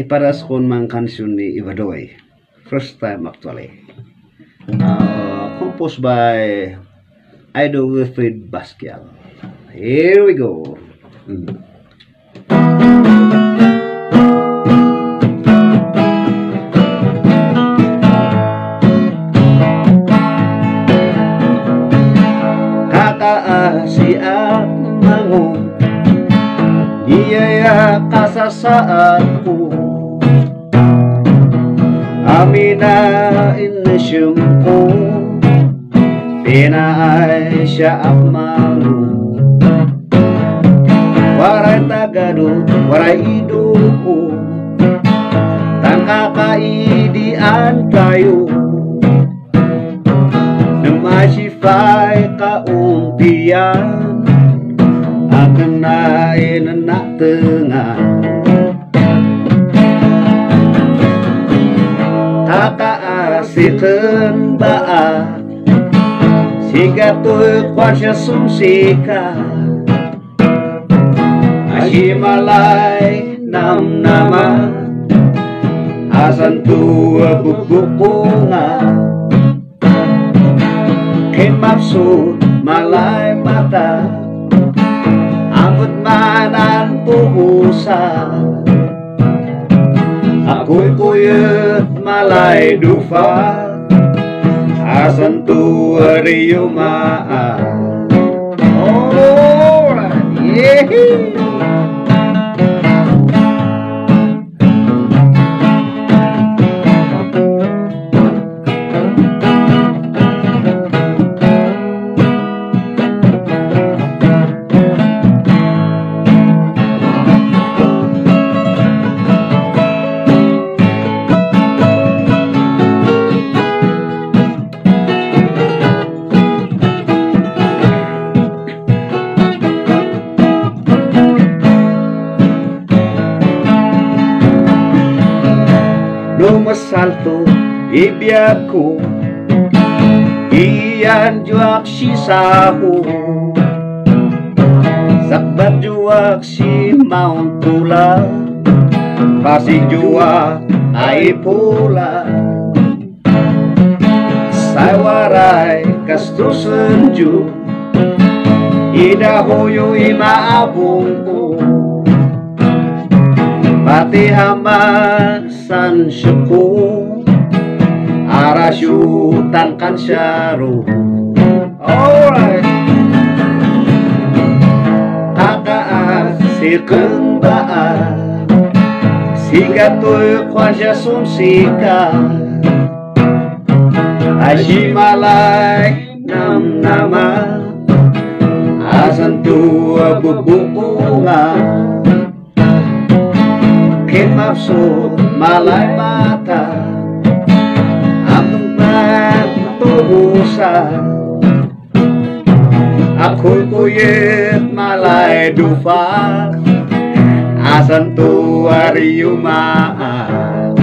iparas kon mang kansun ni Ivadoy. First time actually. Uh, composed by Ido Wilfried Basquiat. Here we go. Mm. Iyaya kasasaan ko Amina inisyumpo Pinaay siya akmalu Waray tagado, waray iduko Tan kakaidian kayo Namasifay kaumpian Akan nain na tengah. Kakaasitan baat Sika tôi quan siya sumsika Asimalay nam nama Asan tua bubukunga Kin maksud malay mata usah Aku puye malai dufa. Asentu riumaa Oh, yeehee Masalto ibiyaku iyan juak si sahu. Sakbat juak si Mount Tula pasig juak ay pula. Sawaray kastusan ju idahoyo imaabong ko Pati hamasan syuku Arasyutan kan syaru Alright. Kakaasir kembaan. Sika tuh kuasya sumsika Ashimalay nam nama. Asan tua bubukunga Kin maksud malay mata Ang pagtubusan Ako'y kuyit malay dufa Asan tuwari yumaan